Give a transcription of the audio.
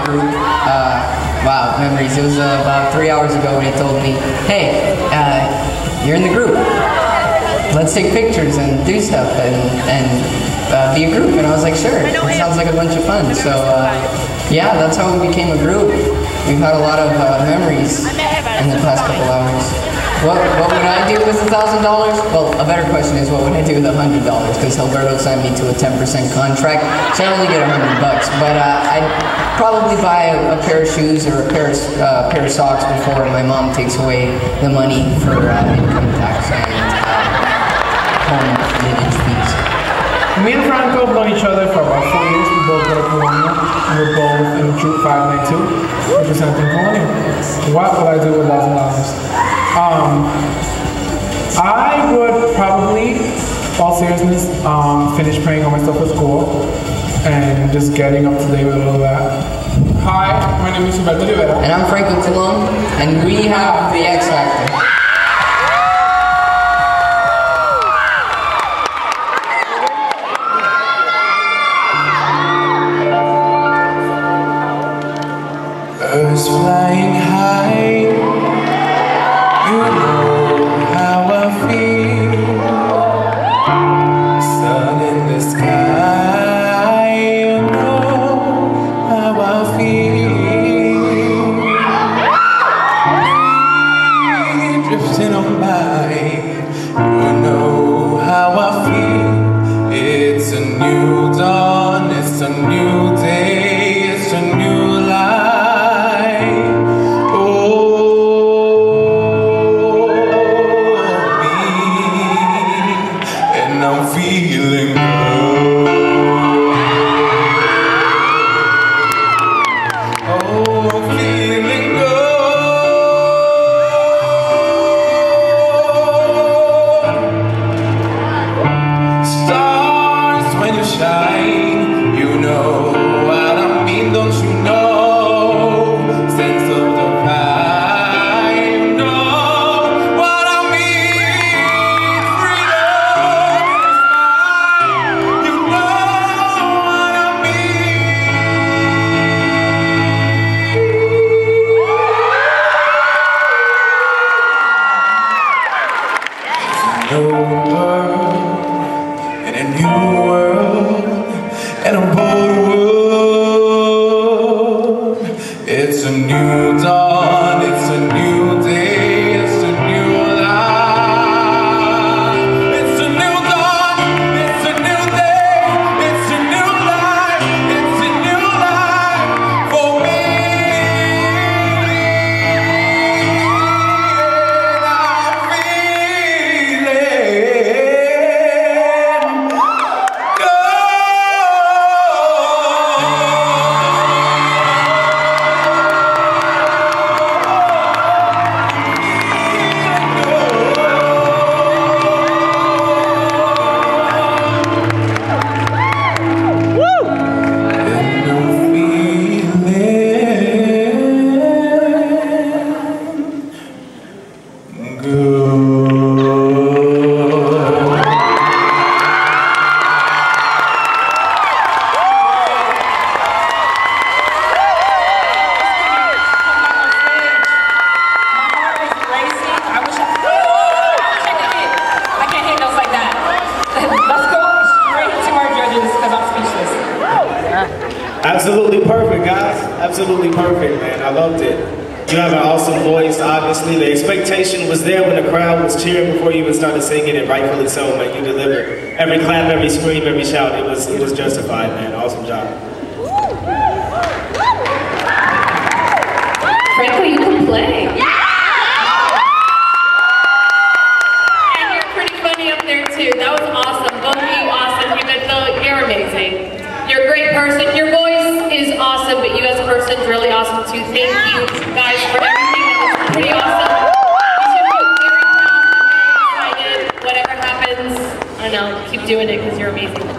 a group. Uh, wow, memories. It was uh, about three hours ago when he told me, hey, uh, you're in the group. Let's take pictures and do stuff and, and uh, be a group. And I was like, sure. It sounds like a bunch of fun. So uh, yeah, that's how we became a group. We've had a lot of uh, memories in the past couple hours. What, what would I do with a thousand dollars? Well, a better question is what would I do with a hundred dollars? Because Alberto signed me to a ten percent contract, so I only get a hundred bucks. But uh, I'd probably buy a, a, pair of shoes or a pair of uh, pair of socks before my mom takes away the money for uh, income tax and uh, home living fees. Me and Franco have known each other for about four years. We both go to Colonia. We're both in Troop 592, representing Colonia. What would I do with thousand dollars? Um, I would probably, all seriousness, um, finish paying on myself at school and just getting up to date with all that. Hi, my name is Roberto Rivera. And I'm Franco Colon, and we have the X Factor. world. And I'm Absolutely perfect, guys. Absolutely perfect, man. I loved it. You have an awesome voice, obviously. The expectation was there when the crowd was cheering before you even started singing, and rightfully so, man. You delivered. Every clap, every scream, every shout, it was, it was justified, man. Awesome job. Franco, you can play. Yeah! And you're pretty funny up there, too. That was awesome. Both of you awesome. You you're amazing. You're a great person. Your voice is awesome, person really awesome too. Thank you guys for everything. That was pretty awesome. Whatever happens, I don't know, keep doing it because you're amazing.